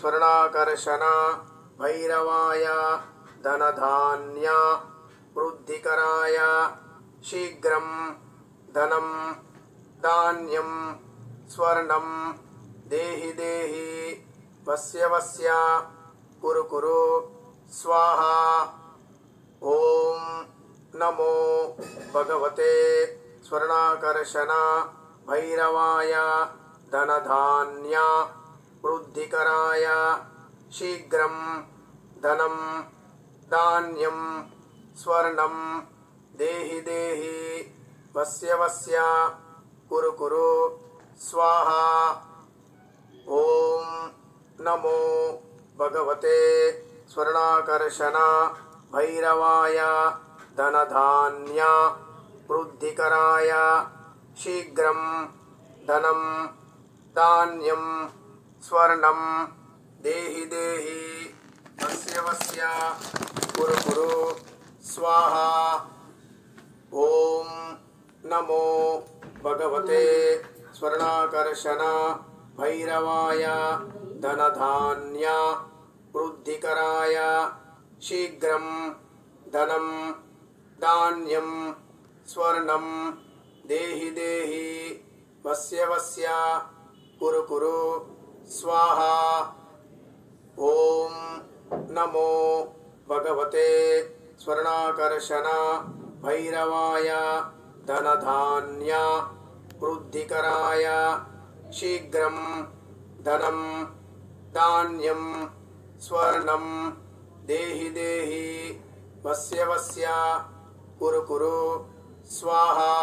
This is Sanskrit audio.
स्वर्णाकर्षण, भैरवाय, धनधान्य, वृद्धिकराय, शीघ्रं धनं, धान्यं, स्वर्णं, देहि देहि, वस्य वस्य, कुरु कुरु, स्वाहा। ॐ नमो भगवते स्वर्णाकर्षण, भैरवाय, धनधान्य वृद्धिकराय शीघ्रं धनं धान्यं स्वर्णं देहि देहि वस्य वस्य कुरु कुरु स्वाहा। ॐ नमो भगवते स्वर्णाकर्षण भैरवाय धनधान्य वृद्धिकराय शीघ्रं धनं धान्यं स्वर्णं देहि देहि। वस्य वस्य। कुरु कुरु। स्वाहा। ॐ नमो भगवते स्वर्णाकर्षण भैरवाय धनधान्य वृद्धिकराय शीघ्रं धनं धान्यं स्वर्णं। देहि देहि। वस्य वस्य। कुरु कुरु स्वाहा। ॐ नमो भगवते स्वर्णाकर्षण भैरवाय धनधान्य वृद्धिकराय शीघ्रं धनं धान्यं स्वर्णं देहि देहि वस्य वस्य कुरु कुरु स्वाहा।